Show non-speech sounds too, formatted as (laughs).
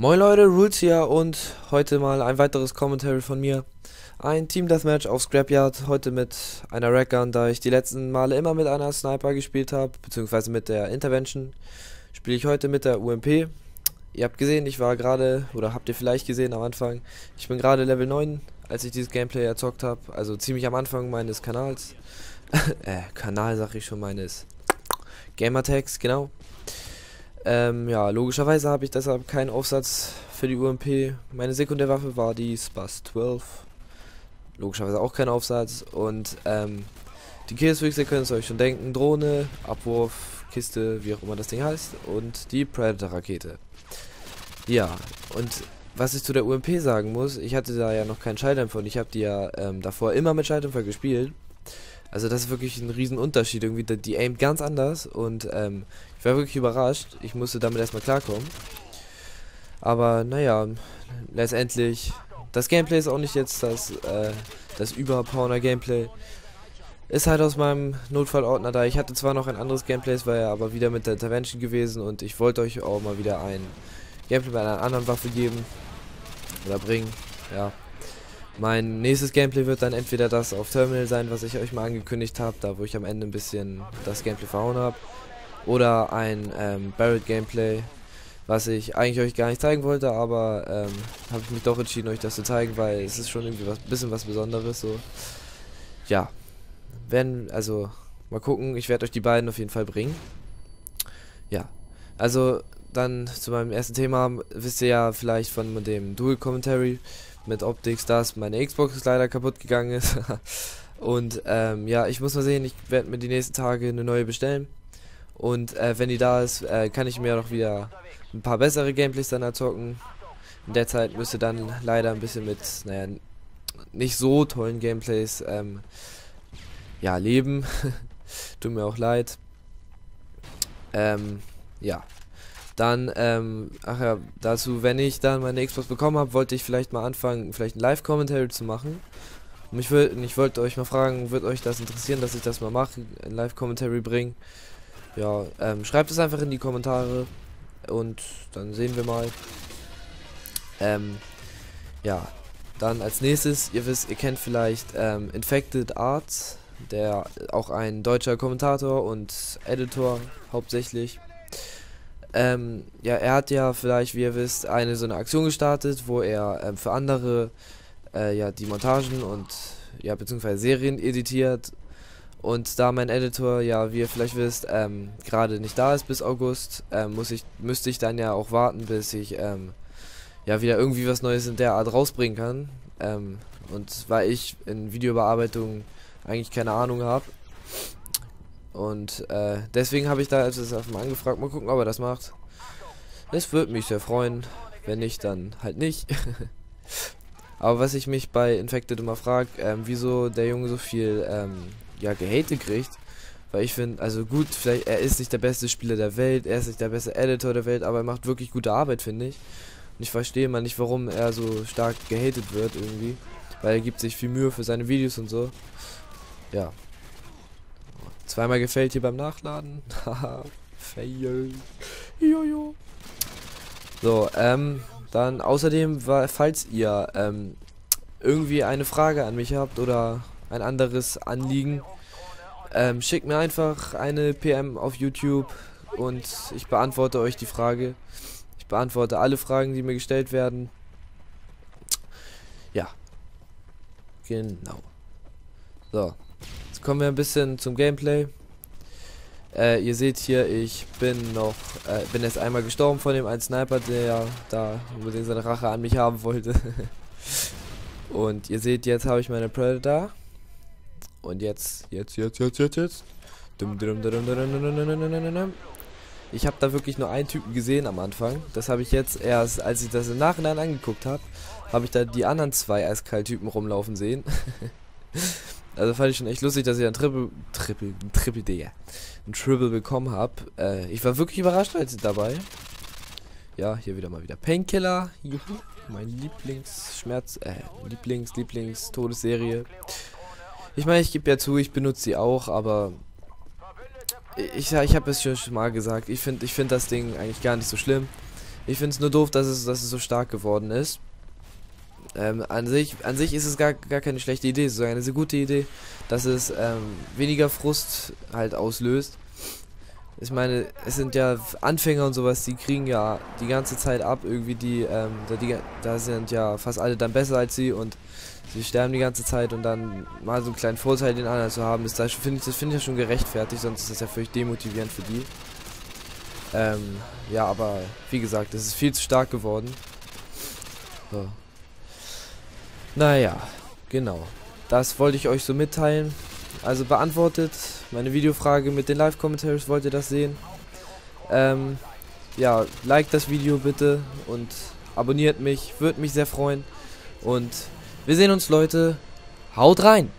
Moin Leute, Rules hier und heute mal ein weiteres Commentary von mir. Ein Team Deathmatch auf Scrapyard, heute mit einer Rackgun, da ich die letzten Male immer mit einer Sniper gespielt habe, beziehungsweise mit der Intervention, spiele ich heute mit der UMP. Ihr habt gesehen, ich war gerade, oder habt ihr vielleicht gesehen am Anfang, ich bin gerade Level 9, als ich dieses Gameplay erzockt habe, also ziemlich am Anfang meines Kanals. (laughs) äh, Kanal sag ich schon, meines Gamertags, genau. Ähm, ja, logischerweise habe ich deshalb keinen Aufsatz für die UMP. Meine Sekundärwaffe war die Spaz 12. Logischerweise auch kein Aufsatz. Und ähm, die Killswitch, ihr könnt es euch schon denken. Drohne, Abwurf, Kiste, wie auch immer das Ding heißt. Und die Predator-Rakete. Ja, und was ich zu der UMP sagen muss, ich hatte da ja noch keinen Schalldämpfer und ich habe die ja ähm, davor immer mit Schalldämpfer gespielt. Also das ist wirklich ein Riesenunterschied. Irgendwie, die aimt ganz anders und ähm, ich war wirklich überrascht. Ich musste damit erstmal klarkommen. Aber naja, letztendlich, das Gameplay ist auch nicht jetzt das, äh, das überpowner Gameplay. Ist halt aus meinem Notfallordner da. Ich hatte zwar noch ein anderes Gameplay, es war ja aber wieder mit der Intervention gewesen und ich wollte euch auch mal wieder ein Gameplay mit einer anderen Waffe geben. Oder bringen, ja. Mein nächstes Gameplay wird dann entweder das auf Terminal sein, was ich euch mal angekündigt habe, da wo ich am Ende ein bisschen das Gameplay verhauen habe. Oder ein ähm, Barrett Gameplay, was ich eigentlich euch gar nicht zeigen wollte, aber ähm, habe ich mich doch entschieden, euch das zu zeigen, weil es ist schon irgendwie was bisschen was Besonderes so. Ja. Wenn, also, mal gucken, ich werde euch die beiden auf jeden Fall bringen. Ja. Also, dann zu meinem ersten Thema, wisst ihr ja vielleicht von dem Dual Commentary mit Optics, dass meine Xbox leider kaputt gegangen ist. (laughs) Und ähm, ja, ich muss mal sehen, ich werde mir die nächsten Tage eine neue bestellen. Und äh, wenn die da ist, äh, kann ich mir noch wieder ein paar bessere Gameplays dann erzocken. In der Zeit müsste dann leider ein bisschen mit, naja, nicht so tollen Gameplays ähm, ja, leben. (laughs) Tut mir auch leid. Ähm, ja. Dann, ähm, ach ja, dazu, wenn ich dann meine Xbox bekommen habe, wollte ich vielleicht mal anfangen, vielleicht ein Live-Commentary zu machen. Und ich, will, ich wollte euch mal fragen, wird euch das interessieren, dass ich das mal mache, ein Live-Commentary bringe? Ja, ähm, schreibt es einfach in die Kommentare und dann sehen wir mal. Ähm, ja, dann als nächstes, ihr wisst, ihr kennt vielleicht ähm, Infected Arts, der auch ein deutscher Kommentator und Editor hauptsächlich ähm, ja, er hat ja vielleicht, wie ihr wisst, eine so eine Aktion gestartet, wo er ähm, für andere äh, ja die Montagen und ja beziehungsweise Serien editiert. Und da mein Editor, ja, wie ihr vielleicht wisst, ähm, gerade nicht da ist bis August, ähm, muss ich, müsste ich dann ja auch warten, bis ich ähm, ja wieder irgendwie was Neues in der Art rausbringen kann. Ähm, und weil ich in Videobearbeitung eigentlich keine Ahnung habe, und äh, deswegen habe ich da jetzt einfach mal angefragt. Mal gucken, ob er das macht. Es würde mich sehr freuen. Wenn nicht, dann halt nicht. (laughs) Aber was ich mich bei Infected immer frage, ähm, wieso der Junge so viel ähm, ja, Gehate kriegt. Weil ich finde, also gut, vielleicht, er ist nicht der beste Spieler der Welt, er ist nicht der beste Editor der Welt, aber er macht wirklich gute Arbeit, finde ich. Und ich verstehe mal nicht, warum er so stark gehatet wird irgendwie. Weil er gibt sich viel Mühe für seine Videos und so. Ja, Zweimal gefällt hier beim Nachladen. Haha, (laughs) fail. Jojo. So, ähm, dann außerdem, falls ihr ähm, irgendwie eine Frage an mich habt oder ein anderes Anliegen, ähm, schickt mir einfach eine PM auf YouTube und ich beantworte euch die Frage. Ich beantworte alle Fragen, die mir gestellt werden. Ja. Genau. So. Jetzt kommen wir ein bisschen zum Gameplay. Äh, ihr seht hier, ich bin noch, äh, bin erst einmal gestorben von dem einen Sniper, der da unbedingt seine Rache an mich haben wollte. (laughs) Und ihr seht, jetzt habe ich meine Predator. Und jetzt, jetzt, jetzt, jetzt, jetzt, jetzt. Ich habe da wirklich nur einen Typen gesehen am Anfang. Das habe ich jetzt erst, als ich das im Nachhinein angeguckt habe, habe ich da die anderen zwei Eiskalt-Typen rumlaufen sehen. (laughs) Also fand ich schon echt lustig, dass ich ein Triple, Triple, Triple D, ein Triple bekommen habe. Äh, ich war wirklich überrascht als dabei. Ja, hier wieder mal wieder Painkiller. Juhu. Mein Lieblingsschmerz, äh, Lieblings, Lieblings Todesserie. Ich meine, ich gebe ja zu, ich benutze sie auch, aber ich, ich habe es schon mal gesagt. Ich finde, ich finde das Ding eigentlich gar nicht so schlimm. Ich finde es nur doof, dass es, dass es so stark geworden ist. Ähm, an, sich, an sich ist es gar, gar keine schlechte Idee, ist eine sehr gute Idee, dass es ähm, weniger Frust halt auslöst. Ich meine, es sind ja Anfänger und sowas, die kriegen ja die ganze Zeit ab, irgendwie die, ähm, da, die, da sind ja fast alle dann besser als sie und sie sterben die ganze Zeit und dann mal so einen kleinen Vorteil den anderen zu haben, ist das finde ich, das finde ich ja schon gerechtfertigt, sonst ist das ja völlig demotivierend für die. Ähm, ja, aber wie gesagt, es ist viel zu stark geworden. So. Naja, genau. Das wollte ich euch so mitteilen. Also beantwortet meine Videofrage mit den Live-Commentaries, wollt ihr das sehen? Ähm, ja, liked das Video bitte und abonniert mich, würde mich sehr freuen. Und wir sehen uns Leute, haut rein!